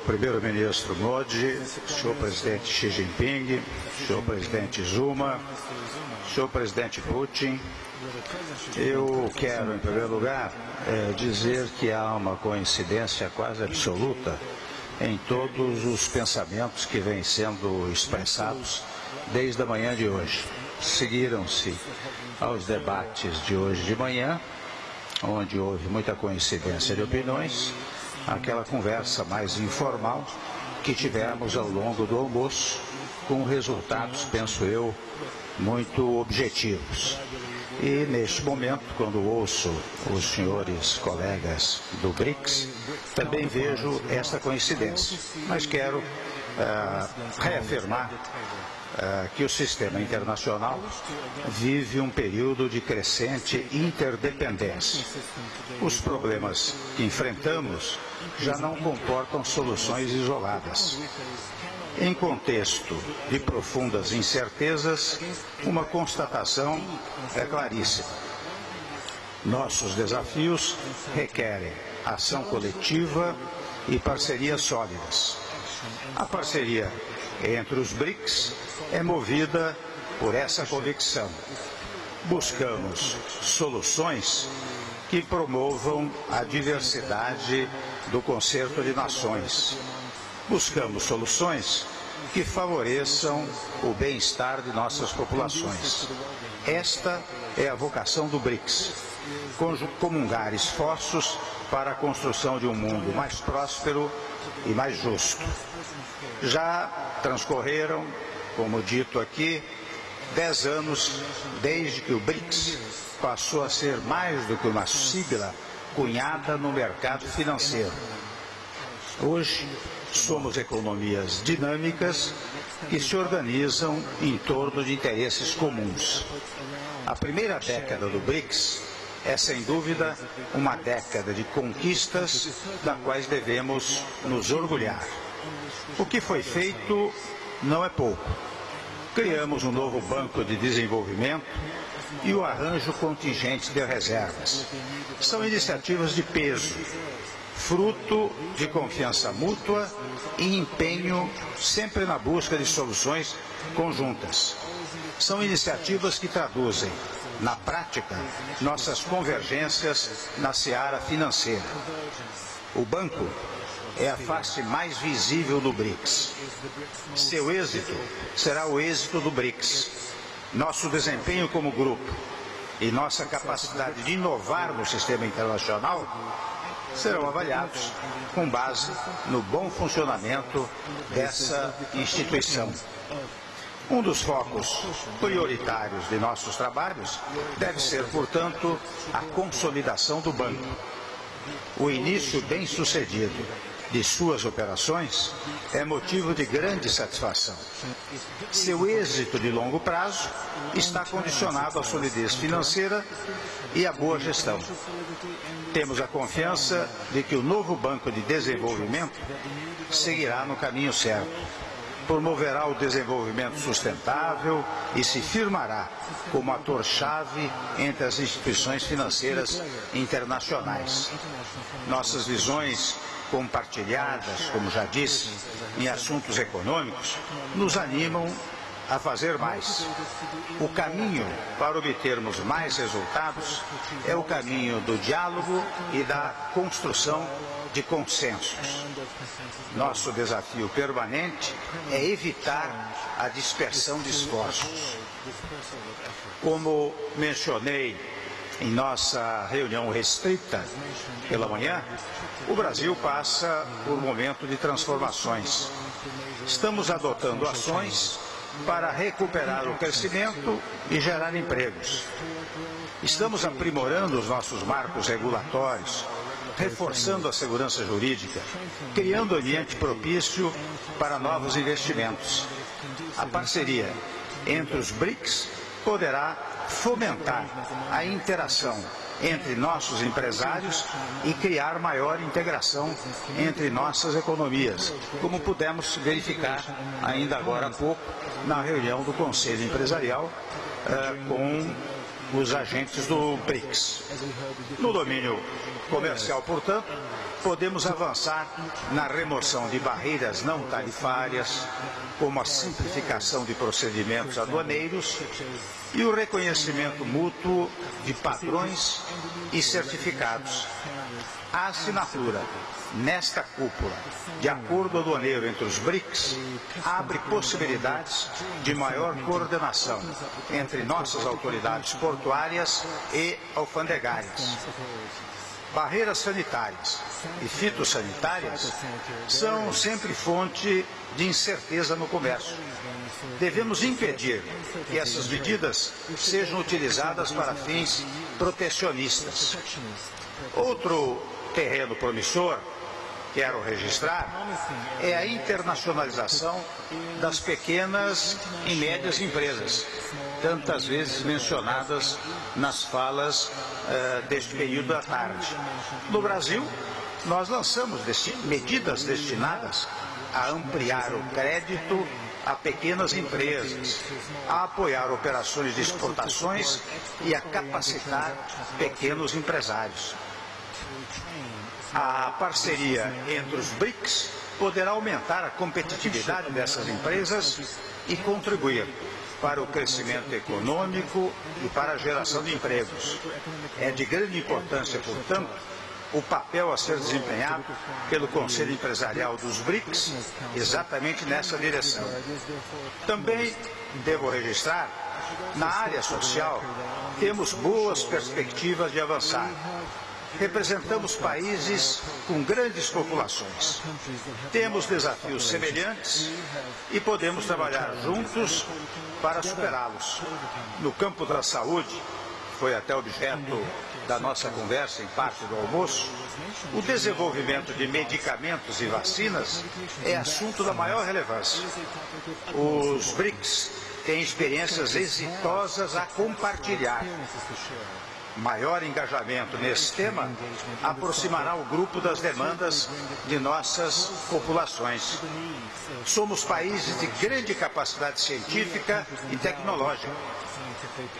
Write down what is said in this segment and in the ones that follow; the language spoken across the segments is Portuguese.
primeiro-ministro Modi, senhor presidente Xi Jinping, senhor presidente Zuma, senhor presidente Putin, eu quero, em primeiro lugar, é, dizer que há uma coincidência quase absoluta em todos os pensamentos que vêm sendo expressados desde a manhã de hoje. Seguiram-se aos debates de hoje de manhã, onde houve muita coincidência de opiniões, aquela conversa mais informal que tivemos ao longo do almoço, com resultados, penso eu, muito objetivos. E neste momento, quando ouço os senhores colegas do BRICS, também vejo esta coincidência. Mas quero uh, reafirmar uh, que o sistema internacional vive um período de crescente interdependência. Os problemas que enfrentamos já não comportam soluções isoladas. Em contexto de profundas incertezas, uma constatação é claríssima. Nossos desafios requerem ação coletiva e parcerias sólidas. A parceria entre os BRICS é movida por essa convicção. Buscamos soluções que promovam a diversidade do concerto de nações buscamos soluções que favoreçam o bem-estar de nossas populações. Esta é a vocação do BRICS: comungar esforços para a construção de um mundo mais próspero e mais justo. Já transcorreram, como dito aqui, dez anos desde que o BRICS passou a ser mais do que uma sigla cunhada no mercado financeiro. Hoje, somos economias dinâmicas que se organizam em torno de interesses comuns. A primeira década do BRICS é, sem dúvida, uma década de conquistas da quais devemos nos orgulhar. O que foi feito não é pouco. Criamos um novo banco de desenvolvimento e o arranjo contingente de reservas. São iniciativas de peso fruto de confiança mútua e empenho sempre na busca de soluções conjuntas. São iniciativas que traduzem, na prática, nossas convergências na seara financeira. O banco é a face mais visível do BRICS. Seu êxito será o êxito do BRICS. Nosso desempenho como grupo e nossa capacidade de inovar no sistema internacional serão avaliados com base no bom funcionamento dessa instituição. Um dos focos prioritários de nossos trabalhos deve ser, portanto, a consolidação do banco. O início bem-sucedido de suas operações é motivo de grande satisfação. Seu êxito de longo prazo está condicionado à solidez financeira e à boa gestão. Temos a confiança de que o novo Banco de Desenvolvimento seguirá no caminho certo. Promoverá o desenvolvimento sustentável e se firmará como ator-chave entre as instituições financeiras internacionais. Nossas visões compartilhadas, como já disse, em assuntos econômicos, nos animam a fazer mais. O caminho para obtermos mais resultados é o caminho do diálogo e da construção de consensos. Nosso desafio permanente é evitar a dispersão de esforços. Como mencionei em nossa reunião restrita pela manhã, o Brasil passa por um momento de transformações. Estamos adotando ações para recuperar o crescimento e gerar empregos. Estamos aprimorando os nossos marcos regulatórios, reforçando a segurança jurídica, criando ambiente propício para novos investimentos. A parceria entre os BRICS poderá fomentar a interação entre nossos empresários e criar maior integração entre nossas economias, como pudemos verificar ainda agora há pouco na reunião do Conselho Empresarial eh, com os agentes do BRICS. No domínio comercial, portanto, podemos avançar na remoção de barreiras não tarifárias, como a simplificação de procedimentos aduaneiros e o reconhecimento mútuo de padrões e certificados. A assinatura nesta cúpula de acordo aduaneiro entre os BRICS abre possibilidades de maior coordenação entre nossas autoridades portuárias e alfandegárias. Barreiras sanitárias e fitossanitárias são sempre fonte de incerteza no comércio. Devemos impedir que essas medidas sejam utilizadas para fins protecionistas. Outro terreno promissor quero registrar é a internacionalização das pequenas e médias empresas, tantas vezes mencionadas nas falas uh, deste período da tarde. No Brasil, nós lançamos medidas destinadas a ampliar o crédito a pequenas empresas, a apoiar operações de exportações e a capacitar pequenos empresários. A parceria entre os BRICS poderá aumentar a competitividade dessas empresas e contribuir para o crescimento econômico e para a geração de empregos. É de grande importância, portanto, o papel a ser desempenhado pelo Conselho Empresarial dos BRICS exatamente nessa direção. Também devo registrar, na área social, temos boas perspectivas de avançar representamos países com grandes populações. Temos desafios semelhantes e podemos trabalhar juntos para superá-los. No campo da saúde, foi até objeto da nossa conversa em parte do almoço, o desenvolvimento de medicamentos e vacinas é assunto da maior relevância. Os BRICS têm experiências exitosas a compartilhar maior engajamento nesse tema aproximará o grupo das demandas de nossas populações. Somos países de grande capacidade científica e tecnológica.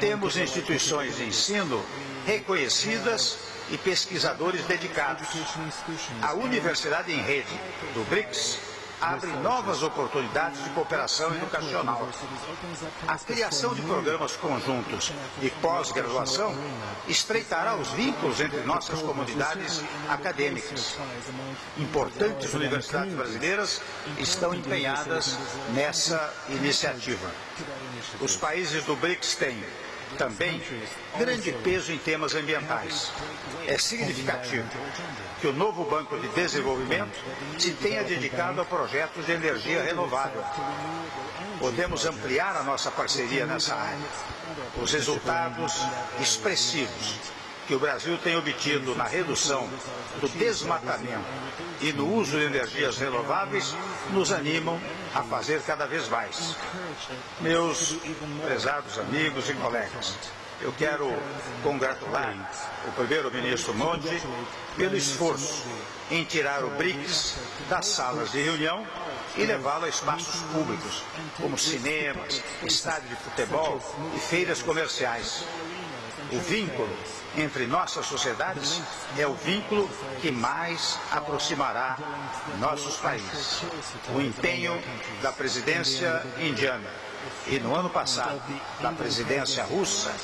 Temos instituições de ensino reconhecidas e pesquisadores dedicados. A Universidade em Rede do BRICS abre novas oportunidades de cooperação educacional. A criação de programas conjuntos e pós-graduação estreitará os vínculos entre nossas comunidades acadêmicas. Importantes universidades brasileiras estão empenhadas nessa iniciativa. Os países do BRICS têm também grande peso em temas ambientais. É significativo que o novo Banco de Desenvolvimento se tenha dedicado a projetos de energia renovável. Podemos ampliar a nossa parceria nessa área. Os resultados expressivos que o Brasil tem obtido na redução do desmatamento e no uso de energias renováveis nos animam a fazer cada vez mais. Meus prezados amigos e colegas, eu quero congratular o primeiro-ministro Monti pelo esforço em tirar o BRICS das salas de reunião e levá-lo a espaços públicos, como cinemas, estádios de futebol e feiras comerciais. O vínculo entre nossas sociedades é o vínculo que mais aproximará nossos países. O empenho da presidência indiana e no ano passado da presidência russa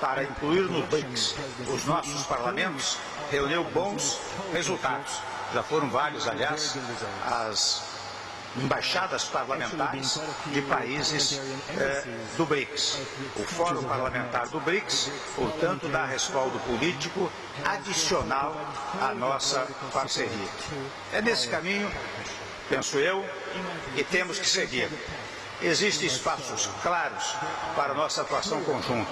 para incluir no BRICS os nossos parlamentos reuniu bons resultados. Já foram vários, aliás, as embaixadas parlamentares de países eh, do BRICS. O Fórum Parlamentar do BRICS, portanto, dá respaldo político adicional à nossa parceria. É nesse caminho, penso eu, que temos que seguir. Existem espaços claros para nossa atuação conjunta.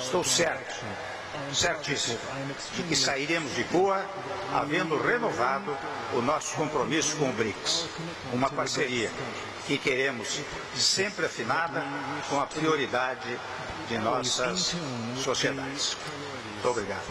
Estou certo certíssimo de que sairemos de boa havendo renovado o nosso compromisso com o BRICS, uma parceria que queremos sempre afinada com a prioridade de nossas sociedades. Muito obrigado.